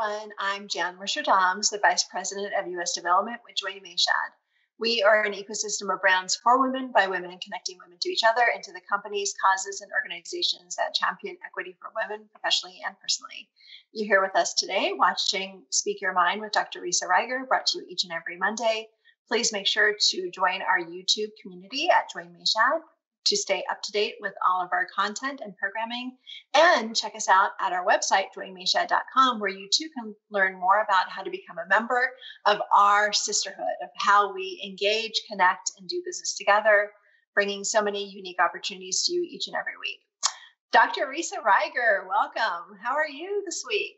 everyone. I'm Jan Mercer-Doms, the Vice President of U.S. Development with Join Mayshad. We are an ecosystem of brands for women, by women, and connecting women to each other and to the companies, causes, and organizations that champion equity for women professionally and personally. You're here with us today watching Speak Your Mind with Dr. Risa Ryger, brought to you each and every Monday. Please make sure to join our YouTube community at Join Mayshad to stay up to date with all of our content and programming. And check us out at our website, joinmayshad.com, where you too can learn more about how to become a member of our sisterhood, of how we engage, connect, and do business together, bringing so many unique opportunities to you each and every week. Dr. Risa Ryger, welcome. How are you this week?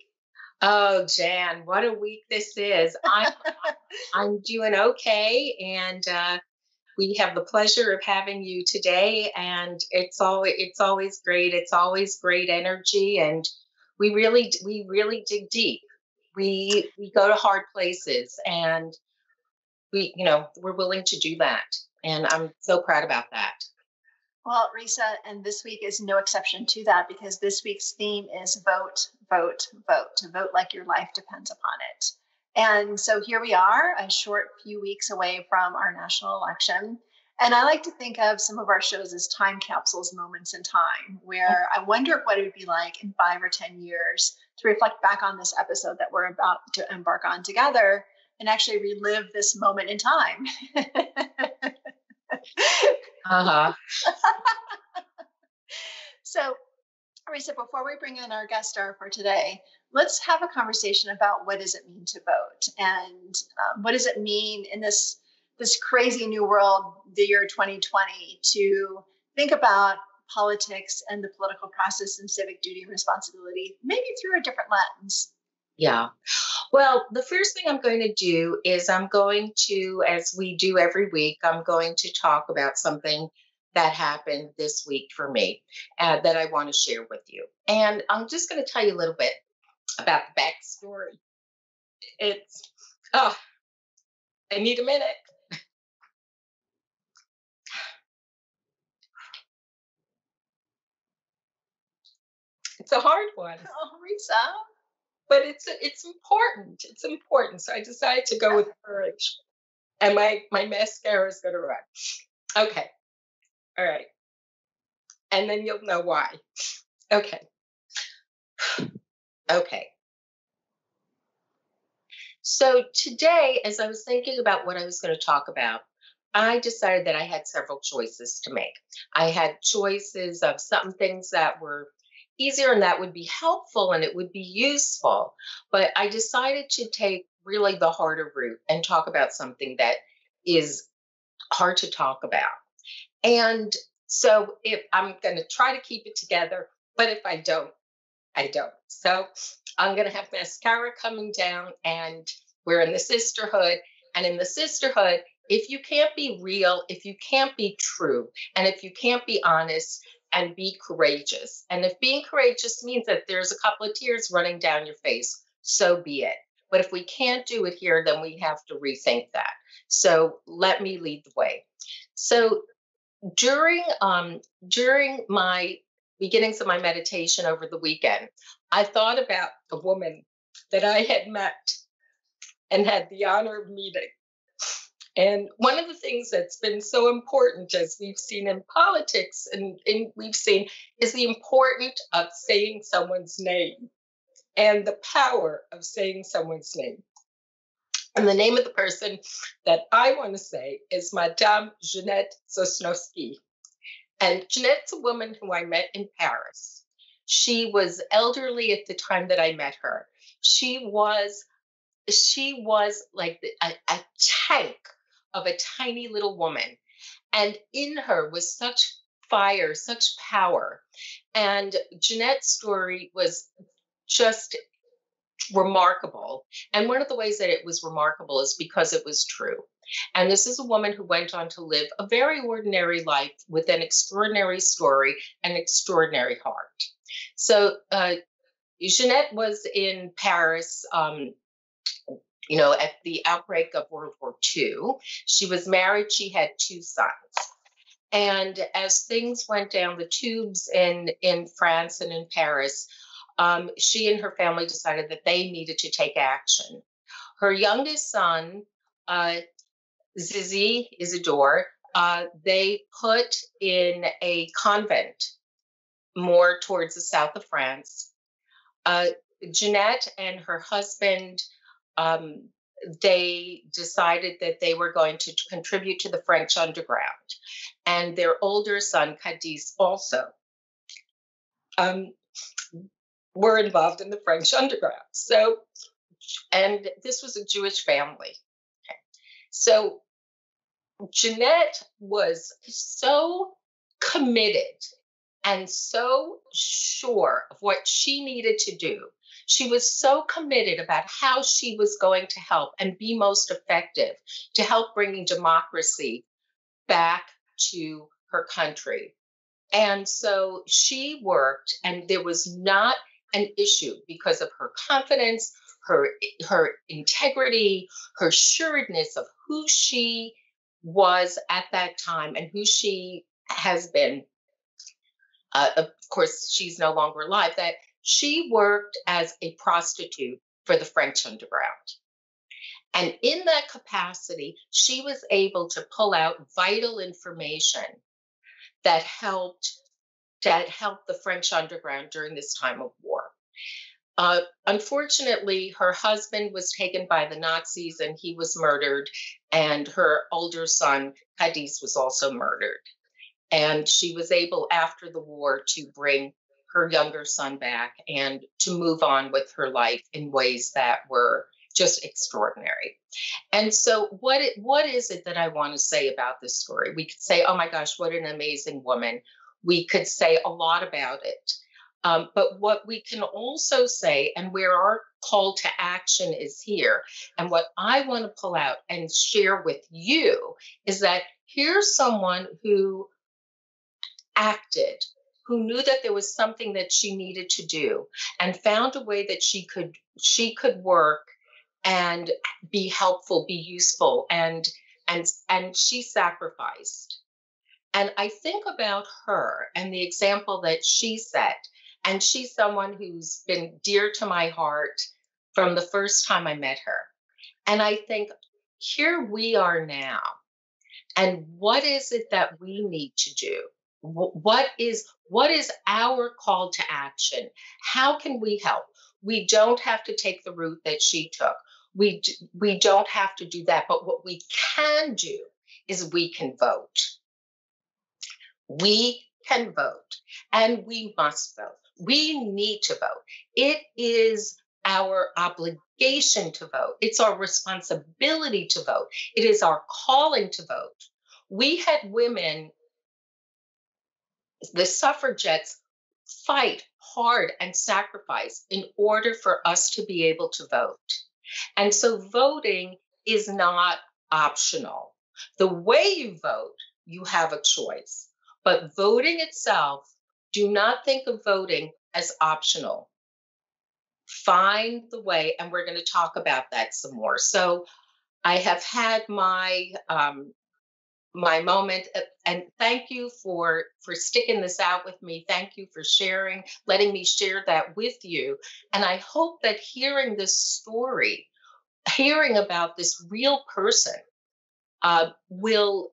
Oh, Jan, what a week this is. I'm, I'm doing okay. And uh, we have the pleasure of having you today and it's always it's always great it's always great energy and we really we really dig deep. We we go to hard places and we you know we're willing to do that and i'm so proud about that. Well risa and this week is no exception to that because this week's theme is vote vote vote to vote like your life depends upon it and so here we are, a short few weeks away from our national election. And I like to think of some of our shows as time capsules, moments in time, where I wonder what it would be like in five or 10 years to reflect back on this episode that we're about to embark on together and actually relive this moment in time. uh huh. so, Risa, before we bring in our guest star for today, let's have a conversation about what does it mean to vote and um, what does it mean in this this crazy new world, the year 2020, to think about politics and the political process and civic duty and responsibility, maybe through a different lens. Yeah. Well, the first thing I'm going to do is I'm going to, as we do every week, I'm going to talk about something that happened this week for me uh, that I want to share with you. And I'm just going to tell you a little bit about the backstory. It's, oh, I need a minute. It's a hard one. Oh, Risa. But it's it's important. It's important. So I decided to go with courage. And my my mascara is gonna run. Okay. All right. And then you'll know why. Okay. Okay. So today, as I was thinking about what I was going to talk about, I decided that I had several choices to make. I had choices of some things that were easier and that would be helpful and it would be useful. But I decided to take really the harder route and talk about something that is hard to talk about. And so if I'm going to try to keep it together, but if I don't, I don't. So I'm going to have mascara coming down, and we're in the sisterhood. And in the sisterhood, if you can't be real, if you can't be true, and if you can't be honest and be courageous, and if being courageous means that there's a couple of tears running down your face, so be it. But if we can't do it here, then we have to rethink that. So let me lead the way. So during um, during my beginnings of my meditation over the weekend, I thought about a woman that I had met and had the honor of meeting. And one of the things that's been so important, as we've seen in politics and, and we've seen, is the importance of saying someone's name and the power of saying someone's name. And the name of the person that I want to say is Madame Jeanette Sosnowski. And Jeanette's a woman who I met in Paris. She was elderly at the time that I met her. She was she was like a, a tank of a tiny little woman. And in her was such fire, such power. And Jeanette's story was just remarkable. And one of the ways that it was remarkable is because it was true. And this is a woman who went on to live a very ordinary life with an extraordinary story and extraordinary heart. So, uh, Jeanette was in Paris, um, you know, at the outbreak of World War II. She was married, she had two sons. And as things went down the tubes in, in France and in Paris, um, she and her family decided that they needed to take action. Her youngest son, uh, Zizi Isidore, uh, they put in a convent more towards the south of France. Uh, Jeanette and her husband, um, they decided that they were going to contribute to the French underground. And their older son, Cadiz, also um, were involved in the French underground. So, and this was a Jewish family. So Jeanette was so committed and so sure of what she needed to do. She was so committed about how she was going to help and be most effective to help bringing democracy back to her country. And so she worked, and there was not an issue because of her confidence, her her integrity, her sureness of who she was at that time and who she has been. Uh, of course, she's no longer alive. That she worked as a prostitute for the French underground. And in that capacity, she was able to pull out vital information that helped that helped the French underground during this time of war. Uh, unfortunately, her husband was taken by the Nazis and he was murdered, and her older son, Cadiz, was also murdered. And she was able, after the war, to bring her younger son back and to move on with her life in ways that were just extraordinary. And so, what it, what is it that I want to say about this story? We could say, "Oh my gosh, what an amazing woman!" We could say a lot about it. Um, but what we can also say, and where our call to action is here, and what I want to pull out and share with you is that here's someone who acted, who knew that there was something that she needed to do, and found a way that she could she could work and be helpful, be useful, and and and she sacrificed. And I think about her and the example that she set and she's someone who's been dear to my heart from the first time I met her. And I think, here we are now. And what is it that we need to do? What is what is our call to action? How can we help? We don't have to take the route that she took. We we don't have to do that, but what we can do is we can vote. We can vote and we must vote. We need to vote. It is our obligation to vote. It's our responsibility to vote. It is our calling to vote. We had women, the suffragettes, fight hard and sacrifice in order for us to be able to vote. And so voting is not optional. The way you vote, you have a choice. But voting itself do not think of voting as optional. Find the way, and we're going to talk about that some more. So, I have had my um, my moment, uh, and thank you for for sticking this out with me. Thank you for sharing, letting me share that with you. And I hope that hearing this story, hearing about this real person, uh, will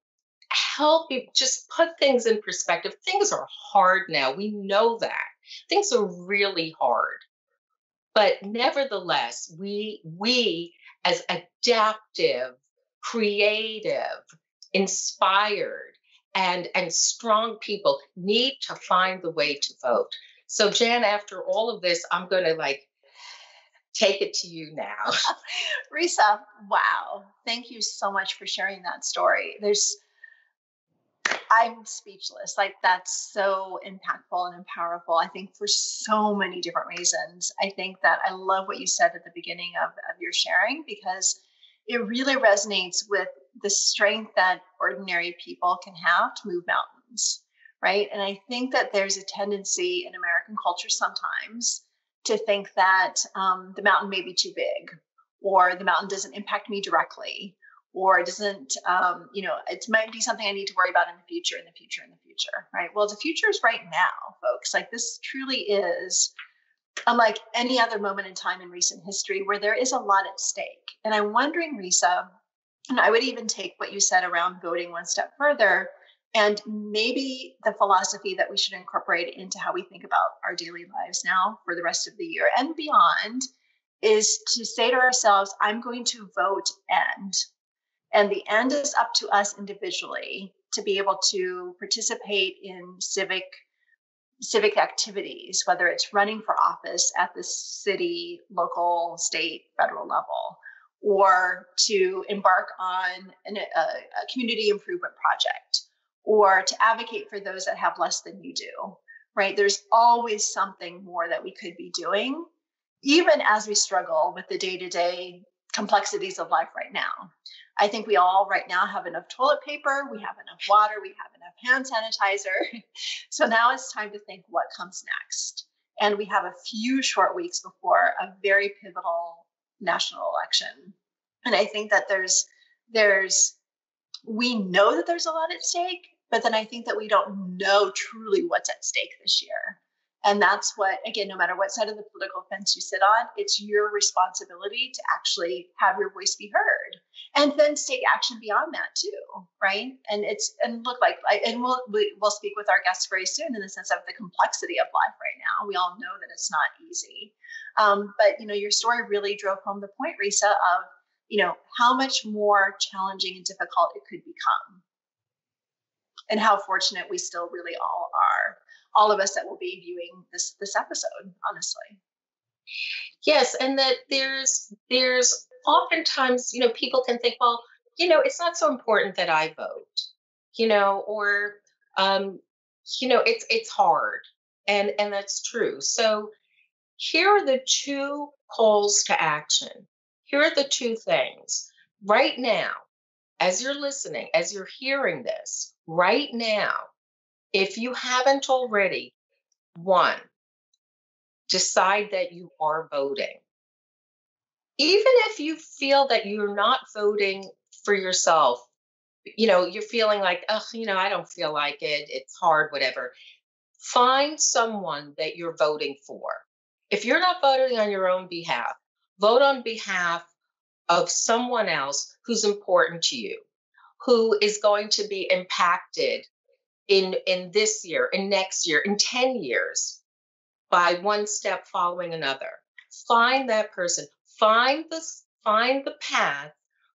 help you just put things in perspective. Things are hard now. We know that. Things are really hard. But nevertheless, we we as adaptive, creative, inspired, and and strong people need to find the way to vote. So Jan, after all of this, I'm gonna like take it to you now. Risa, wow. Thank you so much for sharing that story. There's I'm speechless. Like that's so impactful and powerful. I think for so many different reasons. I think that I love what you said at the beginning of, of your sharing because it really resonates with the strength that ordinary people can have to move mountains, right? And I think that there's a tendency in American culture sometimes to think that um, the mountain may be too big or the mountain doesn't impact me directly or doesn't um, you know it might be something i need to worry about in the future in the future in the future right well the future is right now folks like this truly is unlike any other moment in time in recent history where there is a lot at stake. And I'm wondering, Risa, and I would even take what you said around voting one step further, and maybe the philosophy that we should incorporate into how we think about our daily lives now for the rest of the year and beyond is to say to ourselves, I'm going to vote end. And the end is up to us individually to be able to participate in civic civic activities, whether it's running for office at the city, local, state, federal level, or to embark on an, a, a community improvement project, or to advocate for those that have less than you do, right? There's always something more that we could be doing, even as we struggle with the day to day complexities of life right now. I think we all right now have enough toilet paper, we have enough water, we have enough hand sanitizer. so now it's time to think what comes next. And we have a few short weeks before a very pivotal national election. And I think that there's there's we know that there's a lot at stake, but then I think that we don't know truly what's at stake this year. And that's what, again, no matter what side of the political fence you sit on, it's your responsibility to actually have your voice be heard and then take action beyond that too. Right. And it's, and look like, and we'll, we'll speak with our guests very soon in the sense of the complexity of life right now. We all know that it's not easy. Um, but, you know, your story really drove home the point, Risa, of, you know, how much more challenging and difficult it could become and how fortunate we still really all are all of us that will be viewing this this episode honestly yes and that there's there's oftentimes you know people can think well you know it's not so important that i vote you know or um you know it's it's hard and and that's true. So here are the two calls to action. Here are the two things. Right now as you're listening as you're hearing this right now if you haven't already, one, decide that you are voting. Even if you feel that you're not voting for yourself, you know, you're feeling like, oh, you know, I don't feel like it, it's hard, whatever. Find someone that you're voting for. If you're not voting on your own behalf, vote on behalf of someone else who's important to you, who is going to be impacted in in this year in next year in 10 years by one step following another find that person find the find the path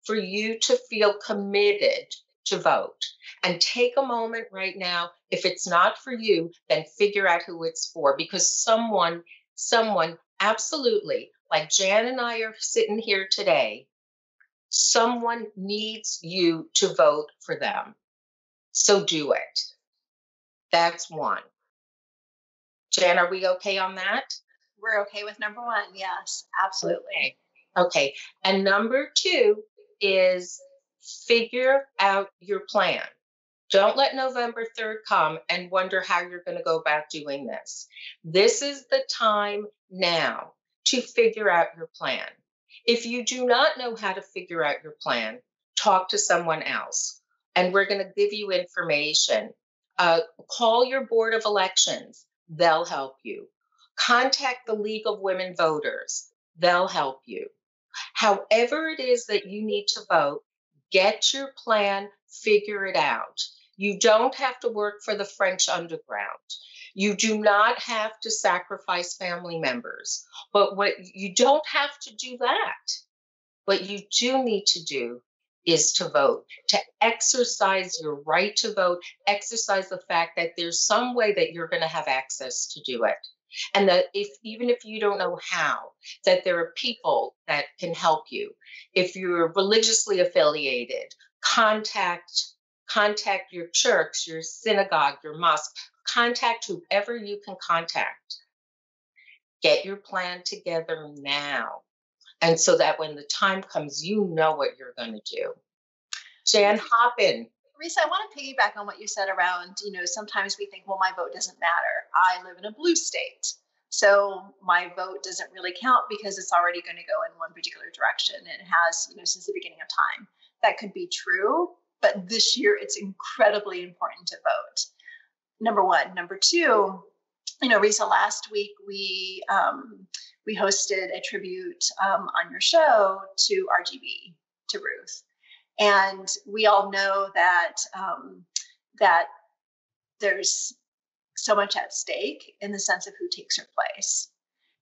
for you to feel committed to vote and take a moment right now if it's not for you then figure out who it's for because someone someone absolutely like jan and i are sitting here today someone needs you to vote for them so do it that's one. Jan, are we okay on that? We're okay with number one. Yes, absolutely. Okay. okay. And number two is figure out your plan. Don't let November 3rd come and wonder how you're going to go about doing this. This is the time now to figure out your plan. If you do not know how to figure out your plan, talk to someone else. And we're going to give you information uh, call your Board of Elections, they'll help you. Contact the League of Women Voters, they'll help you. However, it is that you need to vote, get your plan, figure it out. You don't have to work for the French underground. You do not have to sacrifice family members. But what you don't have to do that. What you do need to do is to vote, to exercise your right to vote, exercise the fact that there's some way that you're going to have access to do it. And that if even if you don't know how, that there are people that can help you. If you're religiously affiliated, contact contact your church, your synagogue, your mosque, contact whoever you can contact. Get your plan together now. And so that when the time comes, you know what you're going to do. Jan, hop Risa, I want to piggyback on what you said around, you know, sometimes we think, well, my vote doesn't matter. I live in a blue state. So my vote doesn't really count because it's already going to go in one particular direction. And it has, you know, since the beginning of time. That could be true, but this year it's incredibly important to vote. Number one. Number two, you know, Risa, last week we um, we hosted a tribute um, on your show to RGB to Ruth, and we all know that um, that there's so much at stake in the sense of who takes her place.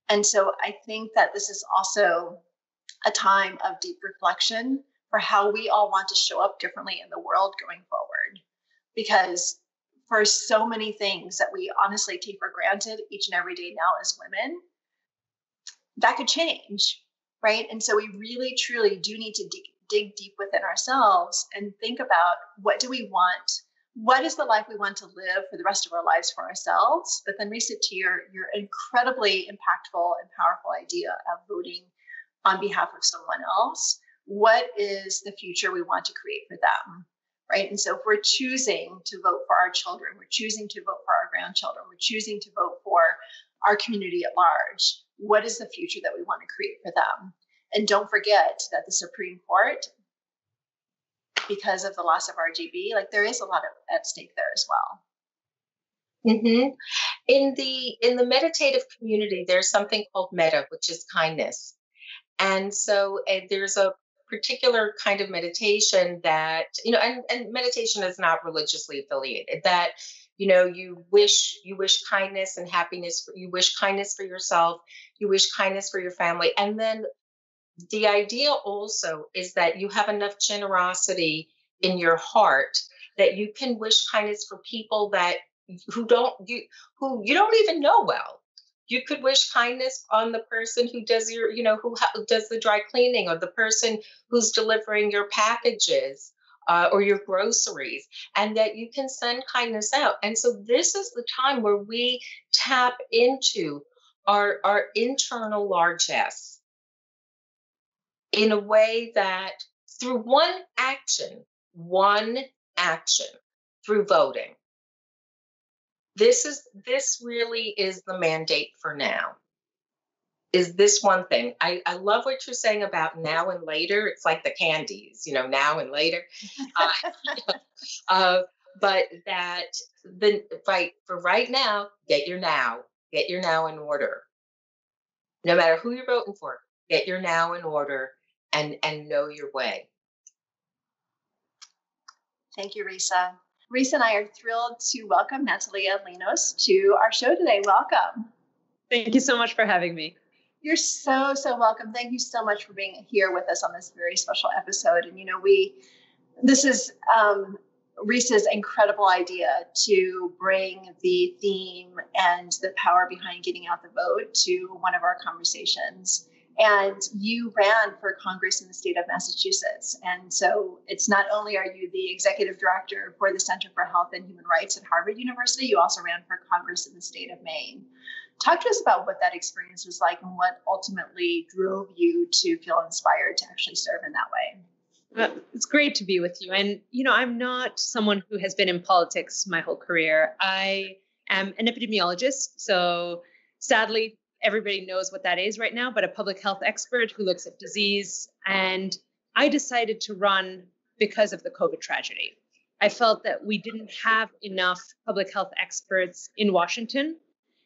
And so I think that this is also a time of deep reflection for how we all want to show up differently in the world going forward. Because for so many things that we honestly take for granted each and every day now as women, that could change, right? And so we really, truly do need to dig, dig deep within ourselves and think about what do we want? What is the life we want to live for the rest of our lives for ourselves? But then reset to your your incredibly impactful and powerful idea of voting on behalf of someone else. What is the future we want to create for them right? And so if we're choosing to vote for our children we're choosing to vote for our grandchildren we're choosing to vote for our community at large what is the future that we want to create for them and don't forget that the supreme court because of the loss of RGB, like there is a lot of, at stake there as well. Mm-hmm. In the in the meditative community, there's something called metta, which is kindness, and so uh, there's a particular kind of meditation that you know, and, and meditation is not religiously affiliated. That you know, you wish you wish kindness and happiness. You wish kindness for yourself. You wish kindness for your family, and then the idea also is that you have enough generosity in your heart that you can wish kindness for people that who don't you who you don't even know well. You could wish kindness on the person who does your you know who ha- does the dry cleaning or the person who's delivering your packages uh, or your groceries and that you can send kindness out. And so this is the time where we tap into our our internal largesse in a way that through one action, one action through voting. This is this really is the mandate for now. Is this one thing? I, I love what you're saying about now and later. It's like the candies, you know, now and later. uh, uh, but that the right for right now, get your now, get your now in order. No matter who you're voting for, get your now in order and and know your way. Thank you, Risa. Risa and I are thrilled to welcome Natalia Linos to our show today. Welcome. Thank you so much for having me. You're so, so welcome. Thank you so much for being here with us on this very special episode. And, you know, we, this is um, Risa's incredible idea to bring the theme and the power behind getting out the vote to one of our conversations and you ran for Congress in the state of Massachusetts. And so it's not only are you the executive director for the Center for Health and Human Rights at Harvard University, you also ran for Congress in the state of Maine. Talk to us about what that experience was like and what ultimately drove you to feel inspired to actually serve in that way. Uh, it's great to be with you. And, you know, I'm not someone who has been in politics my whole career. I am an epidemiologist. So sadly, everybody knows what that is right now, but a public health expert who looks at disease. And I decided to run because of the COVID tragedy. I felt that we didn't have enough public health experts in Washington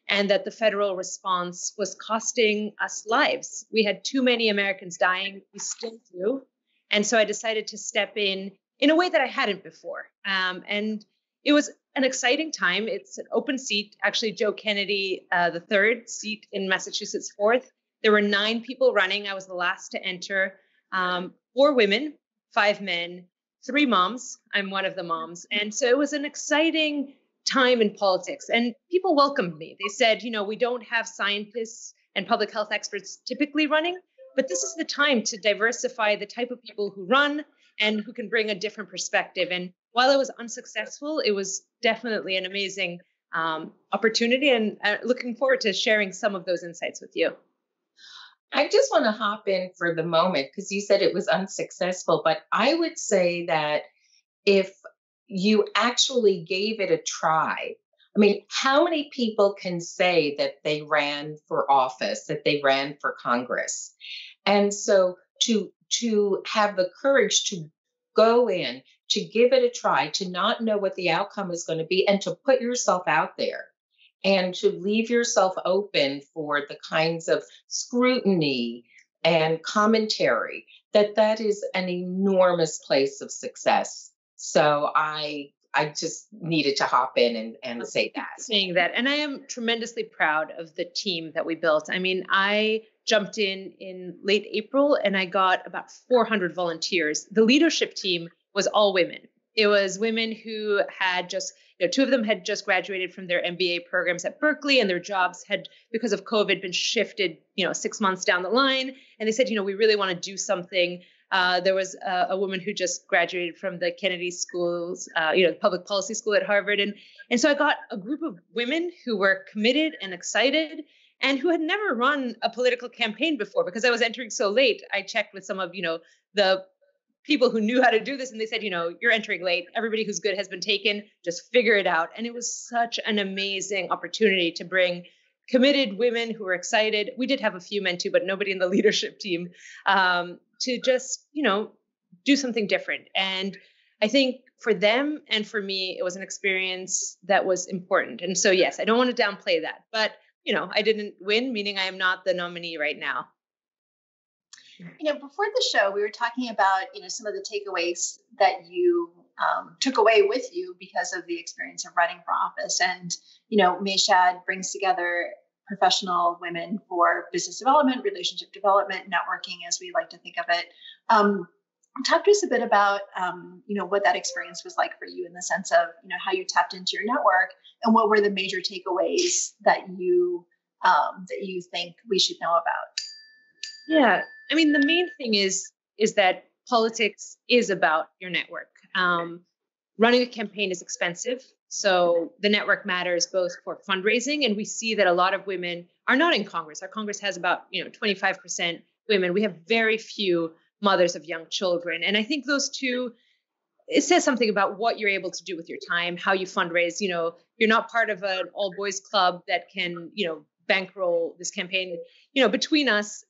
and that the federal response was costing us lives. We had too many Americans dying. We still do. And so I decided to step in in a way that I hadn't before. Um, and it was an exciting time. It's an open seat. Actually, Joe Kennedy, uh, the third seat in Massachusetts, fourth. There were nine people running. I was the last to enter. Um, four women, five men, three moms. I'm one of the moms. And so it was an exciting time in politics. And people welcomed me. They said, you know, we don't have scientists and public health experts typically running, but this is the time to diversify the type of people who run and who can bring a different perspective. And while it was unsuccessful, it was definitely an amazing um, opportunity and uh, looking forward to sharing some of those insights with you. I just want to hop in for the moment because you said it was unsuccessful, but I would say that if you actually gave it a try, I mean, how many people can say that they ran for office, that they ran for Congress? And so to to have the courage to go in, to give it a try, to not know what the outcome is going to be, and to put yourself out there. And to leave yourself open for the kinds of scrutiny and commentary that that is an enormous place of success. So i i just needed to hop in and, and say that saying that and i am tremendously proud of the team that we built i mean i jumped in in late april and i got about 400 volunteers the leadership team was all women it was women who had just you know, two of them had just graduated from their MBA programs at Berkeley, and their jobs had, because of COVID, been shifted, you know, six months down the line. And they said, you know, we really want to do something. Uh, there was a, a, woman who just graduated from the Kennedy Schools, uh, you know, the public policy school at Harvard, and and so I got a group of women who were committed and excited, and who had never run a political campaign before. Because I was entering so late. I checked with some of you know the people who knew how to do this and they said you know you're entering late. Everybody who's good has been taken. Just figure it out. And it was such an amazing opportunity to bring committed women who were excited. We did have a few men too but nobody in the leadership team. Um, to just you know do something different. And i think for them and for me it was an experience that was important. And so yes i don't want to downplay that but you know i didn't win meaning i am not the nominee right now. You know, before the show, we were talking about you know some of the takeaways that you um, took away with you because of the experience of running for office, and you know, Mayshad brings together professional women for business development, relationship development, networking, as we like to think of it. Um, talk to us a bit about um, you know what that experience was like for you in the sense of you know how you tapped into your network and what were the major takeaways that you um, that you think we should know about. Yeah, I mean, the main thing is is that politics is about your network. Um, running a campaign is expensive, so the network matters both for fundraising, and we see that a lot of women are not in Congress. Our Congress has about you know 25% women. We have very few mothers of young children, and I think those two it says something about what you're able to do with your time, how you fundraise. You know, you're not part of an all boys club that can, you know, bankroll this campaign. You know, between us,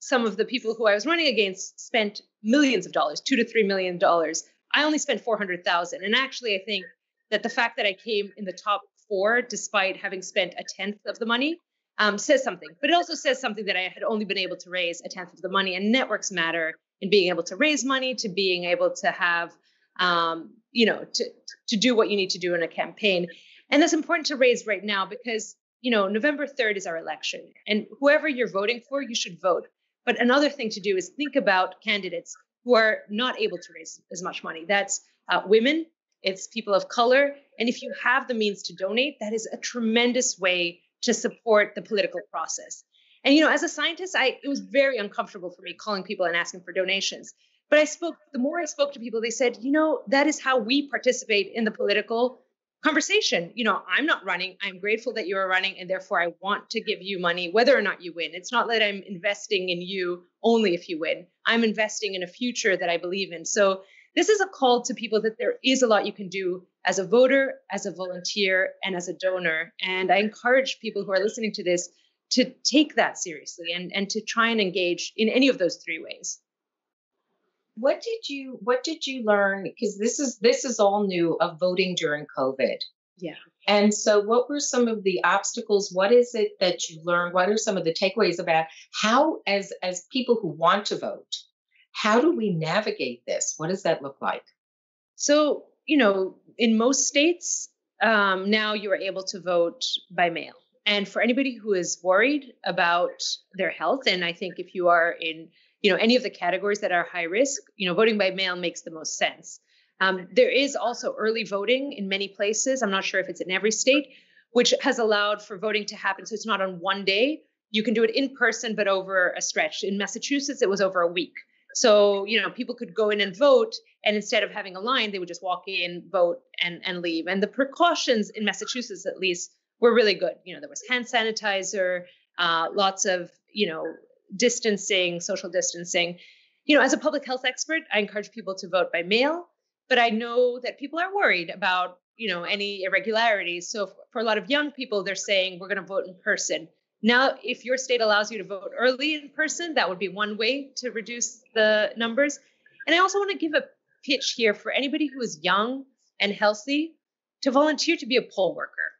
some of the people who I was running against spent millions of dollars, two to three million dollars. I only spent 400,000. And actually, I think that the fact that I came in the top four, despite having spent a tenth of the money, um, says something. But it also says something that I had only been able to raise a tenth of the money. And networks matter in being able to raise money, to being able to have, um, you know, to to do what you need to do in a campaign. And that's important to raise right now because you know November 3rd is our election, and whoever you're voting for, you should vote. But another thing to do is think about candidates who are not able to raise as much money. That's uh, women, it's people of color. And if you have the means to donate, that is a tremendous way to support the political process. And you know, as a scientist, I it was very uncomfortable for me calling people and asking for donations. But I spoke, the more I spoke to people, they said, you know, that is how we participate in the political conversation. You know, I'm not running. I'm grateful that you're running, and therefore I want to give you money whether or not you win. It's not that I'm investing in you only if you win. I'm investing in a future that I believe in. So this is a call to people that there is a lot you can do as a voter, as a volunteer, and as a donor. And I encourage people who are listening to this to take that seriously and, and to try and engage in any of those three ways. What did you what did you learn? Because this is this is all new of voting during covid. Yeah. And so what were some of the obstacles? What is it that you learned? What are some of the takeaways about how as as people who want to vote how do we navigate this? What does that look like? So you know in most states um, now you are able to vote by mail. And for anybody who is worried about their health and i think if you are in you know any of the categories that are high risk you know voting by mail makes the most sense. Um, there is also early voting in many places. I'm not sure if it's in every state which has allowed for voting to happen. So it's not on one day. You can do it in person but over a stretch. In massachusetts it was over a week so you know people could go in and vote and instead of having a line they would just walk in vote and and leave and the precautions in massachusetts at least were really good you know there was hand sanitizer uh, lots of you know distancing, social distancing. You know, as a public health expert, I encourage people to vote by mail, but I know that people are worried about, you know, any irregularities. So for a lot of young people, they're saying we're going to vote in person. Now, if your state allows you to vote early in person, that would be one way to reduce the numbers. And I also want to give a pitch here for anybody who is young and healthy to volunteer to be a poll worker.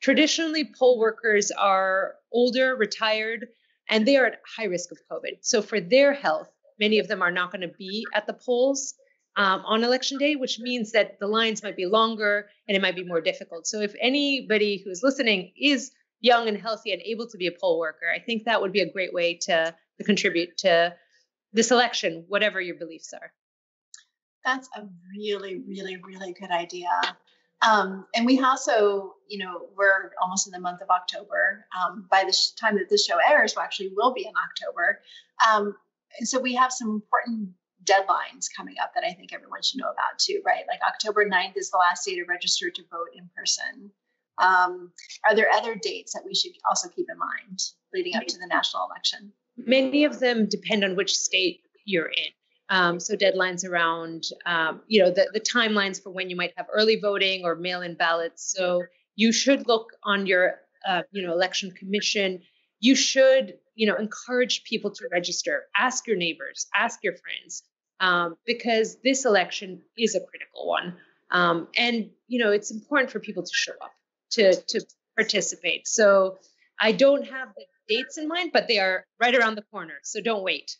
traditionally poll workers are older, retired, and they are at high risk of COVID. So for their health, many of them are not going to be at the polls um, on election day, which means that the lines might be longer and it might be more difficult. So if anybody who's listening is young and healthy and able to be a poll worker, I think that would be a great way to, to contribute to this election, whatever your beliefs are. That's a really, really, really good idea. Um, and we also, you know, we're almost in the month of October. Um, by the sh- time that this show airs, we actually will be in October. Um, and so we have some important deadlines coming up that I think everyone should know about too, right? Like October 9th is the last day to register to vote in person. Um, are there other dates that we should also keep in mind leading up to the national election? Many of them depend on which state you're in. Um, so deadlines around, um, you know, the, the timelines for when you might have early voting or mail-in ballots. So you should look on your, uh, you know, election commission. You should, you know, encourage people to register. Ask your neighbors, ask your friends, um, because this election is a critical one. Um, and you know, it's important for people to show up to to participate. So I don't have the dates in mind, but they are right around the corner. So don't wait.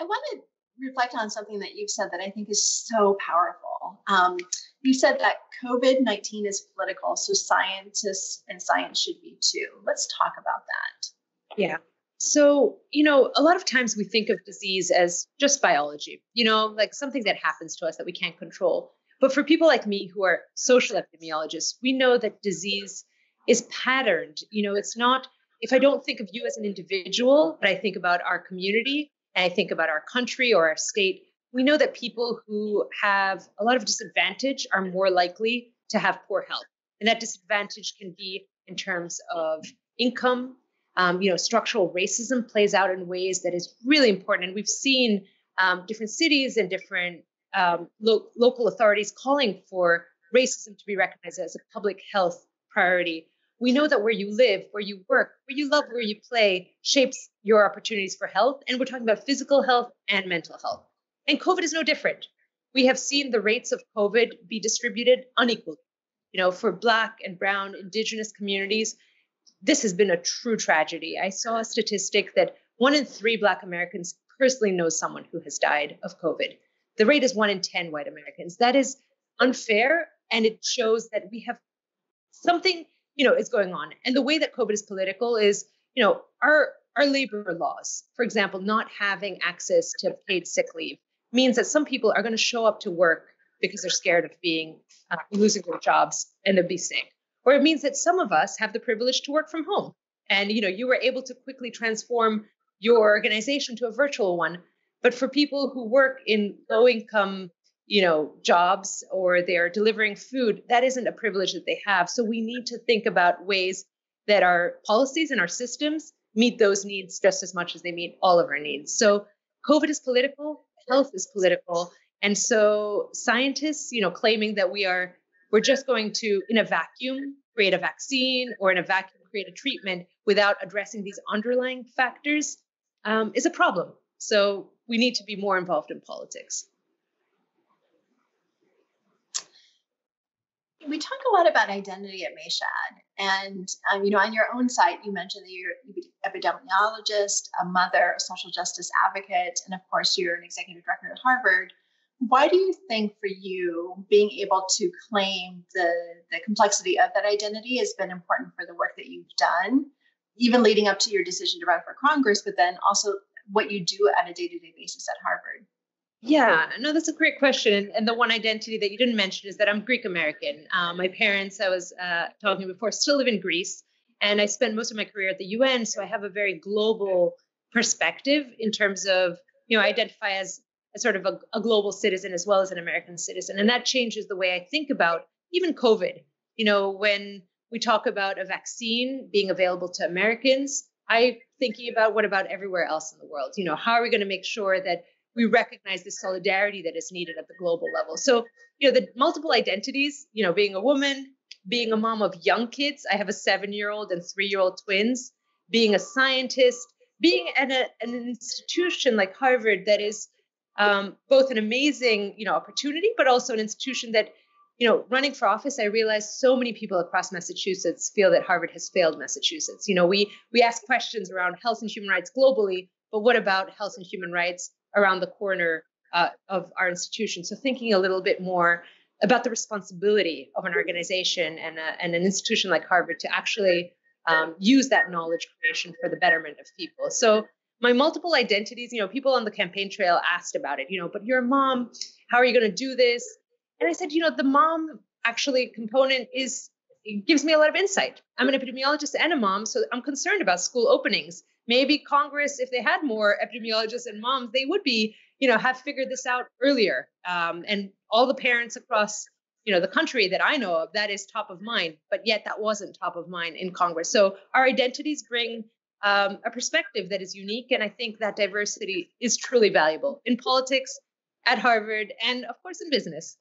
I want to reflect on something that you've said that I think is so powerful. Um, you said that COVID 19 is political, so scientists and science should be too. Let's talk about that. Yeah. So, you know, a lot of times we think of disease as just biology, you know, like something that happens to us that we can't control. But for people like me who are social epidemiologists, we know that disease is patterned. You know, it's not, if I don't think of you as an individual, but I think about our community, and I think about our country or our state, we know that people who have a lot of disadvantage are more likely to have poor health. And that disadvantage can be in terms of income. Um, you know, structural racism plays out in ways that is really important. And we've seen um, different cities and different um, lo- local authorities calling for racism to be recognized as a public health priority we know that where you live, where you work, where you love, where you play shapes your opportunities for health. And we're talking about physical health and mental health. And COVID is no different. We have seen the rates of COVID be distributed unequally. You know, for Black and Brown, Indigenous communities, this has been a true tragedy. I saw a statistic that one in three Black Americans personally knows someone who has died of COVID. The rate is one in 10 white Americans. That is unfair. And it shows that we have something you know, is going on. And the way that COVID is political is, you know, our our labor laws, for example, not having access to paid sick leave means that some people are going to show up to work because they're scared of being uh, losing their jobs and they'll be sick. Or it means that some of us have the privilege to work from home, and you know, you were able to quickly transform your organization to a virtual one. But for people who work in low income you know jobs or they're delivering food that isn't a privilege that they have. So we need to think about ways that our policies and our systems meet those needs just as much as they meet all of our needs. So covid is political health is political and so scientists you know claiming that we are we're just going to in a vacuum create a vaccine or in a vacuum create a treatment without addressing these underlying factors um, is a problem. So we need to be more involved in politics we talk a lot about identity at Mayshad, And, um, you know, on your own site, you mentioned that you're an epidemiologist, a mother, a social justice advocate, and of course, you're an executive director at Harvard. Why do you think for you being able to claim the, the complexity of that identity has been important for the work that you've done, even leading up to your decision to run for Congress, but then also what you do on a day to day basis at Harvard? Yeah, no, that's a great question. And the one identity that you didn't mention is that I'm Greek American. Uh, my parents, I was uh, talking before, still live in Greece. And I spent most of my career at the UN. So I have a very global perspective in terms of, you know, I identify as a sort of a, a global citizen as well as an American citizen. And that changes the way I think about even COVID. You know, when we talk about a vaccine being available to Americans, I thinking about what about everywhere else in the world? You know, how are we going to make sure that we recognize the solidarity that is needed at the global level. So, you know, the multiple identities, you know, being a woman, being a mom of young kids, I have a seven year old and three year old twins, being a scientist, being at a, an institution like Harvard that is um, both an amazing, you know, opportunity, but also an institution that you know, running for office, I realized so many people across Massachusetts feel that Harvard has failed Massachusetts. You know, we we ask questions around health and human rights globally, but what about health and human rights around the corner uh, of our institution? So thinking a little bit more about the responsibility of an organization and, a, and an institution like Harvard to actually um, use that knowledge creation for the betterment of people. So my multiple identities, you know, people on the campaign trail asked about it, you know, but you're a mom, how are you going to do this? And I said, you know, the mom actually component is gives me a lot of insight. I'm an epidemiologist and a mom, so I'm concerned about school openings. Maybe Congress, if they had more epidemiologists and moms, they would be, you know, have figured this out earlier. Um, and all the parents across, you know, the country that I know of, that is top of mind. But yet, that wasn't top of mind in Congress. So our identities bring um, a perspective that is unique, and I think that diversity is truly valuable in politics, at Harvard, and of course in business.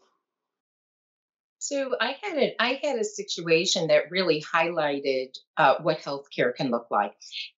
So I had a I had a situation that really highlighted uh, what healthcare can look like,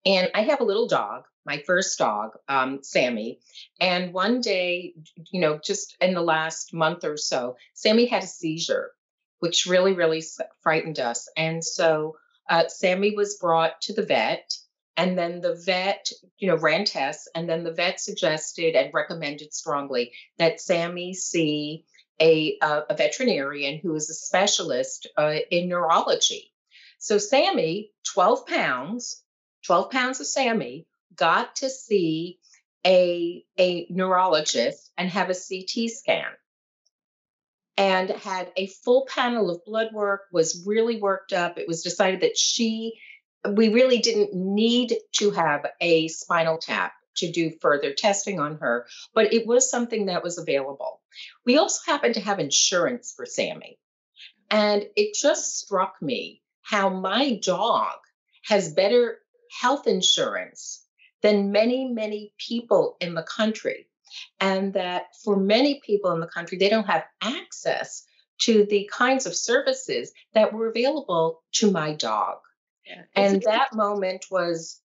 and I have a little dog, my first dog, um, Sammy, and one day, you know, just in the last month or so, Sammy had a seizure, which really really frightened us, and so uh, Sammy was brought to the vet. And then the vet, you know, ran tests, and then the vet suggested and recommended strongly that Sammy see a, a veterinarian who is a specialist uh, in neurology. So Sammy, 12 pounds, 12 pounds of Sammy, got to see a, a neurologist and have a CT scan and had a full panel of blood work, was really worked up. It was decided that she, we really didn't need to have a spinal tap to do further testing on her, but it was something that was available. We also happen to have insurance for Sammy. And it just struck me how my dog has better health insurance than many, many people in the country. And that for many people in the country, they don't have access to the kinds of services that were available to my dog. Yeah, and that moment was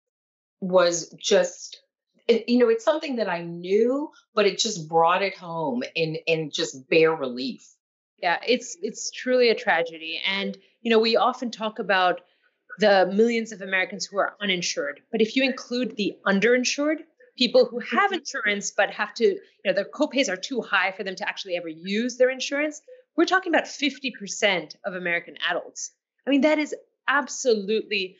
was just it, you know, it's something that I knew, but it just brought it home in in just bare relief. Yeah, it's it's truly a tragedy, and you know, we often talk about the millions of Americans who are uninsured, but if you include the underinsured, people who have mm-hmm. insurance but have to, you know, their copays are too high for them to actually ever use their insurance, we're talking about 50% of American adults. I mean, that is absolutely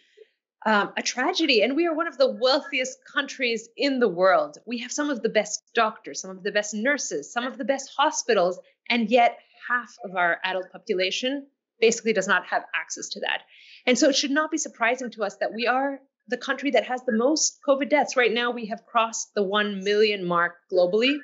um, a tragedy. And we are one of the wealthiest countries in the world. We have some of the best doctors, some of the best nurses, some of the best hospitals, and yet half of our adult population basically does not have access to that. And so it should not be surprising to us that we are the country that has the most COVID deaths. Right now, we have crossed the 1 million mark globally.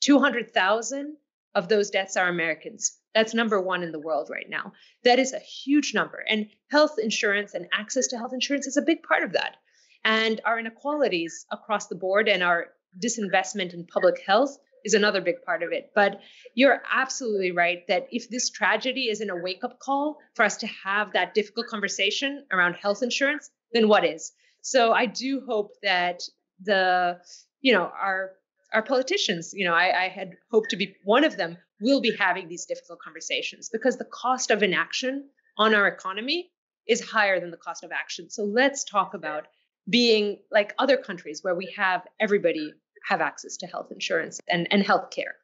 200,000 of those deaths are Americans. That's number one in the world right now. That is a huge number. And health insurance and access to health insurance is a big part of that. And our inequalities across the board and our disinvestment in public health is another big part of it. But you're absolutely right that if this tragedy isn't a wake up call for us to have that difficult conversation around health insurance, then what is? So I do hope that the, you know, our our politicians, you know, I, I had hoped to be one of them, will be having these difficult conversations because the cost of inaction on our economy is higher than the cost of action. So let's talk about being like other countries where we have everybody have access to health insurance and, and health care.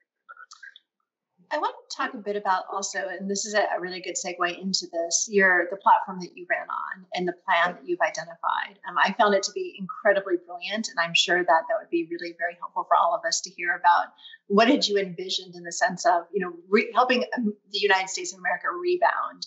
I want to talk a bit about also, and this is a really good segue into this, your the platform that you ran on and the plan that you've identified. Um, I found it to be incredibly brilliant, and I'm sure that that would be really very helpful for all of us to hear about. What had you envisioned in the sense of, you know, re- helping um, the United States of America rebound?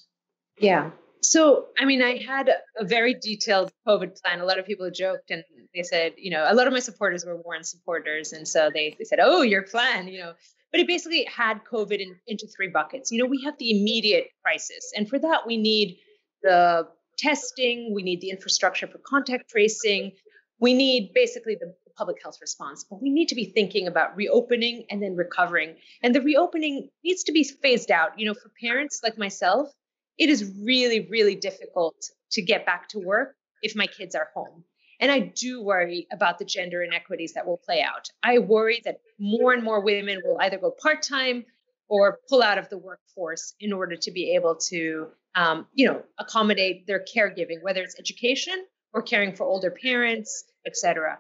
Yeah. So, I mean, I had a very detailed COVID plan. A lot of people joked and they said, you know, a lot of my supporters were Warren supporters. And so they, they said, oh, your plan, you know, but it basically had COVID in, into three buckets. You know, we have the immediate crisis, and for that, we need the testing, we need the infrastructure for contact tracing, we need basically the public health response, but we need to be thinking about reopening and then recovering. And the reopening needs to be phased out. You know, for parents like myself, it is really, really difficult to get back to work if my kids are home. And I do worry about the gender inequities that will play out. I worry that more and more women will either go part time or pull out of the workforce in order to be able to, um, you know, accommodate their caregiving, whether it's education or caring for older parents, etc.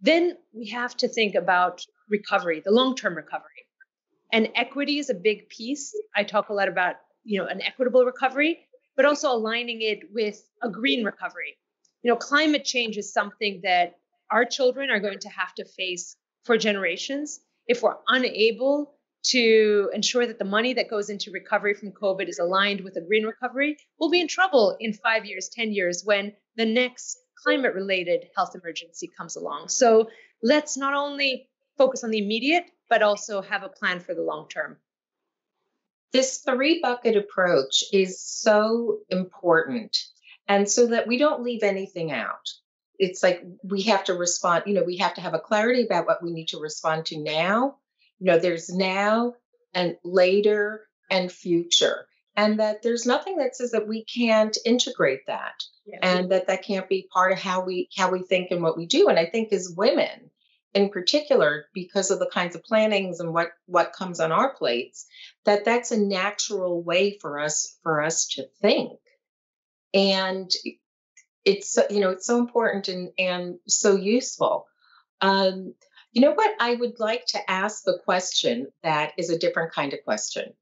Then we have to think about recovery, the long-term recovery. And equity is a big piece. I talk a lot about, you know, an equitable recovery, but also aligning it with a green recovery. You know, climate change is something that our children are going to have to face for generations if we're unable to ensure that the money that goes into recovery from COVID is aligned with a green recovery, we'll be in trouble in five years, 10 years when the next climate related health emergency comes along. So let's not only focus on the immediate, but also have a plan for the long term. This three bucket approach is so important. And so that we don't leave anything out. It's like we have to respond, you know, we have to have a clarity about what we need to respond to now. You know, there's now and later and future. And that there's nothing that says that we can't integrate that yeah. and that that can't be part of how we how we think and what we do and i think as women in particular because of the kinds of plannings and what what comes on our plates that that's a natural way for us for us to think and it's you know it's so important and and so useful um you know what i would like to ask the question that is a different kind of question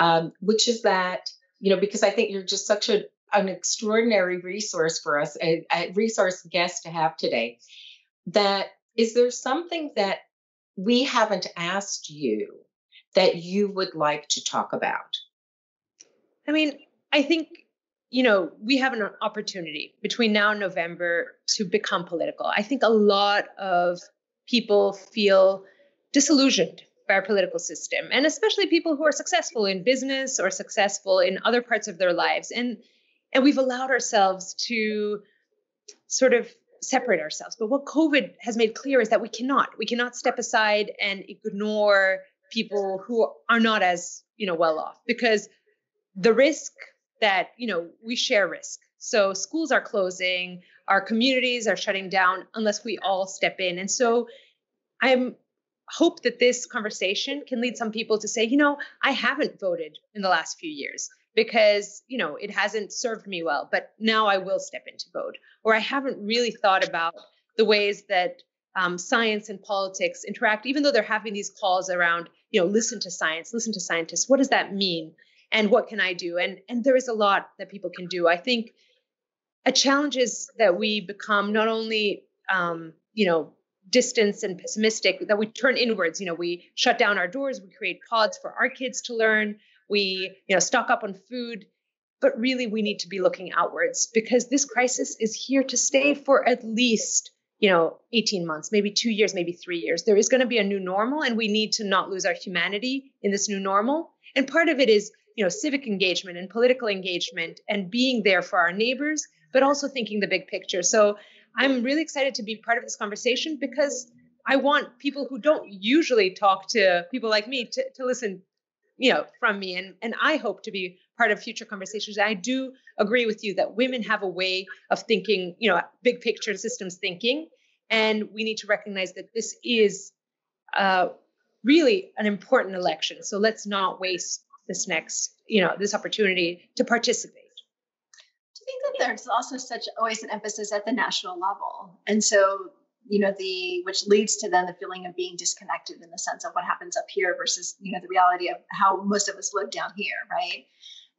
um, which is that you know because i think you're just such a an extraordinary resource for us, a, a resource guest to have today. That is there something that we haven't asked you that you would like to talk about? I mean, I think, you know, we have an opportunity between now and November to become political. I think a lot of people feel disillusioned by our political system, and especially people who are successful in business or successful in other parts of their lives. And and we've allowed ourselves to sort of separate ourselves. But what COVID has made clear is that we cannot. We cannot step aside and ignore people who are not as, you know, well off because the risk that, you know, we share risk. So schools are closing, our communities are shutting down unless we all step in. And so I'm hope that this conversation can lead some people to say, you know, I haven't voted in the last few years because you know it hasn't served me well but now i will step into vote or i haven't really thought about the ways that um, science and politics interact even though they're having these calls around you know listen to science listen to scientists what does that mean and what can i do? And and there is a lot that people can do. I think a challenge is that we become not only um, you know distance and pessimistic that we turn inwards. You know we shut down our doors we create pods for our kids to learn we you know stock up on food. But really we need to be looking outwards because this crisis is here to stay for at least you know 18 months maybe 2 years maybe 3 years. There is going to be a new normal and we need to not lose our humanity in this new normal. And part of it is you know civic engagement and political engagement and being there for our neighbors but also thinking the big picture. So i'm really excited to be part of this conversation because i want people who don't usually talk to people like me to, to listen you know from me. And and i hope to be part of future conversations. I do agree with you that women have a way of thinking you know big picture systems thinking. And we need to recognize that this is uh, really an important election. So let's not waste this next you know this opportunity to participate. Do you think that there's also such always an emphasis at the national level? And so you know the which leads to then the feeling of being disconnected in the sense of what happens up here versus you know the reality of how most of us live down here right?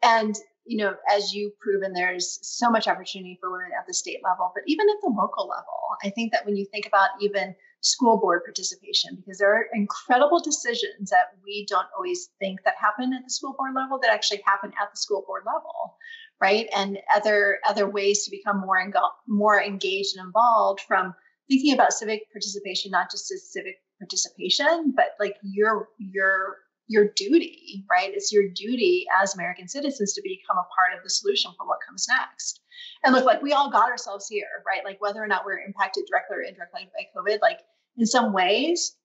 And you know as you've proven there's so much opportunity for women at the state level but even at the local level. I think that when you think about even school board participation because there are incredible decisions that we don't always think that happen at the school board level that actually happen at the school board level right? And other other ways to become more en- more engaged and involved from thinking about civic participation not just as civic participation but like your your your duty right? It's your duty as american citizens to become a part of the solution for what comes next. And look like we all got ourselves here right? Like whether or not we're impacted directly or indirectly by covid like in some ways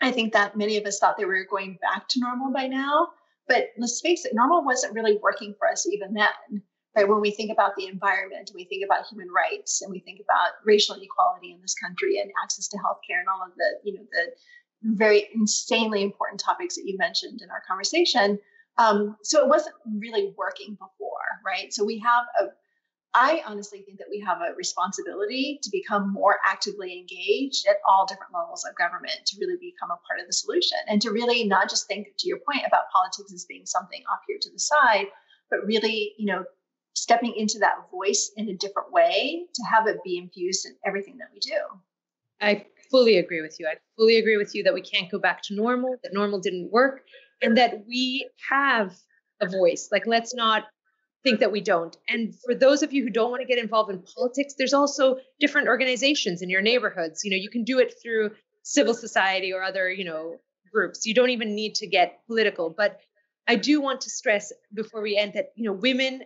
i think that many of us thought that we were going back to normal by now. But let's face it normal wasn't really working for us even then right? When we think about the environment, we think about human rights, and we think about racial inequality in this country and access to healthcare and all of the, you know, the very insanely important topics that you mentioned in our conversation. Um, so it wasn't really working before, right? So we have a I honestly think that we have a responsibility to become more actively engaged at all different levels of government to really become a part of the solution and to really not just think, to your point, about politics as being something off here to the side, but really, you know, stepping into that voice in a different way to have it be infused in everything that we do. I fully agree with you. I fully agree with you that we can't go back to normal, that normal didn't work, and that we have a voice. Like, let's not think that we don't. And for those of you who don't want to get involved in politics, there's also different organizations in your neighborhoods. You know, you can do it through civil society or other, you know, groups. You don't even need to get political. But I do want to stress before we end that, you know, women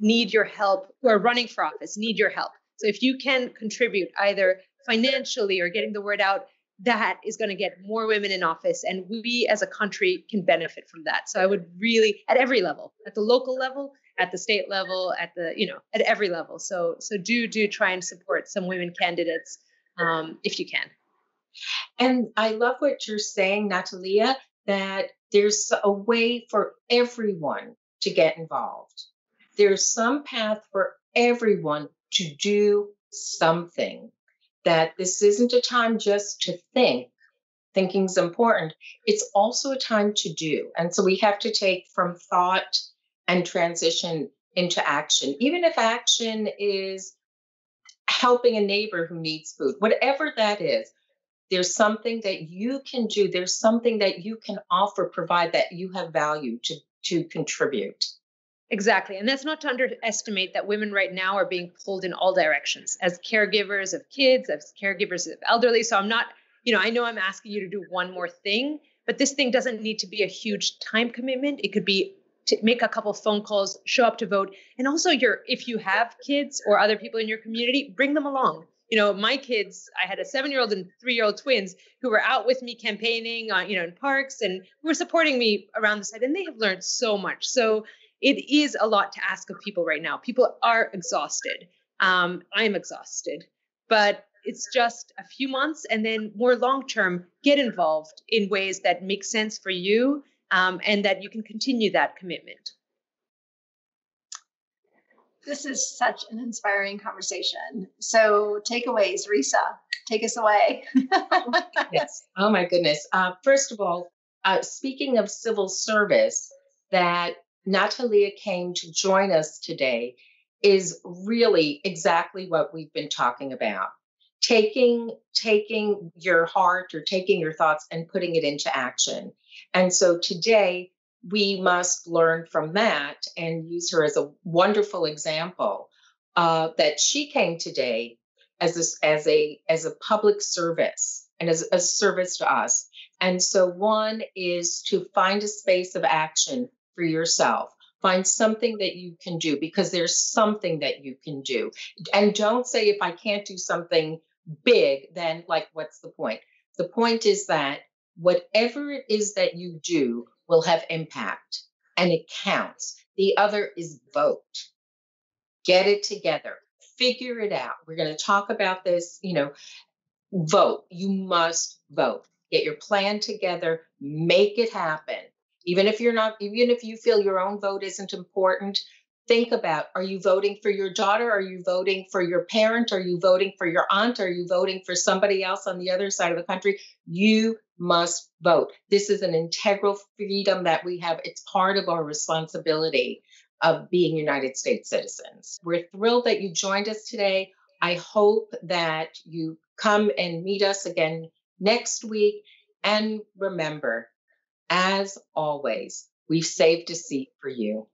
need your help who are running for office, need your help. So if you can contribute either financially or getting the word out, that is going to get more women in office and we as a country can benefit from that so i would really at every level at the local level at the state level, at the you know at every level. So so do do try and support some women candidates um, if you can. And I love what you're saying, Natalia, that there's a way for everyone to get involved. There's some path for everyone to do something. That this isn't a time just to think, thinking's important. It's also a time to do. And so we have to take from thought and transition into action, even if action is helping a neighbor who needs food, whatever that is. There's something that you can do. There's something that you can offer, provide that you have value to, to contribute. Exactly. And that's not to underestimate that women right now are being pulled in all directions as caregivers of kids, as caregivers of elderly. So I'm not, you know, I know I'm asking you to do one more thing, but this thing doesn't need to be a huge time commitment. It could be to make a couple phone calls, show up to vote, and also your if you have kids or other people in your community, bring them along. You know, my kids, I had a seven-year-old and three-year-old twins who were out with me campaigning, on, you know, in parks and were supporting me around the site, and they have learned so much. So it is a lot to ask of people right now. People are exhausted. Um, I'm exhausted, but it's just a few months, and then more long-term, get involved in ways that make sense for you um, and that you can continue that commitment. This is such an inspiring conversation. So, takeaways, Risa, take us away. yes. Oh, my goodness. Uh, first of all, uh, speaking of civil service, that Natalia came to join us today is really exactly what we've been talking about taking taking your heart or taking your thoughts and putting it into action and so today we must learn from that and use her as a wonderful example uh, that she came today as a, as a as a public service and as a service to us. And so one is to find a space of action for yourself. Find something that you can do because there's something that you can do. And don't say if I can't do something big, then like what's the point? The point is that whatever it is that you do will have impact and it counts. The other is vote. Get it together. Figure it out. We're going to talk about this, you know, vote. You must vote. Get your plan together, make it happen. Even if you're not even if you feel your own vote isn't important, think about are you voting for your daughter? Are you voting for your parent? Are you voting for your aunt? Are you voting for somebody else on the other side of the country? You must vote. This is an integral freedom that we have. It's part of our responsibility of being united states citizens. We're thrilled that you joined us today. I hope that you come and meet us again next week. And remember as always we've saved a seat for you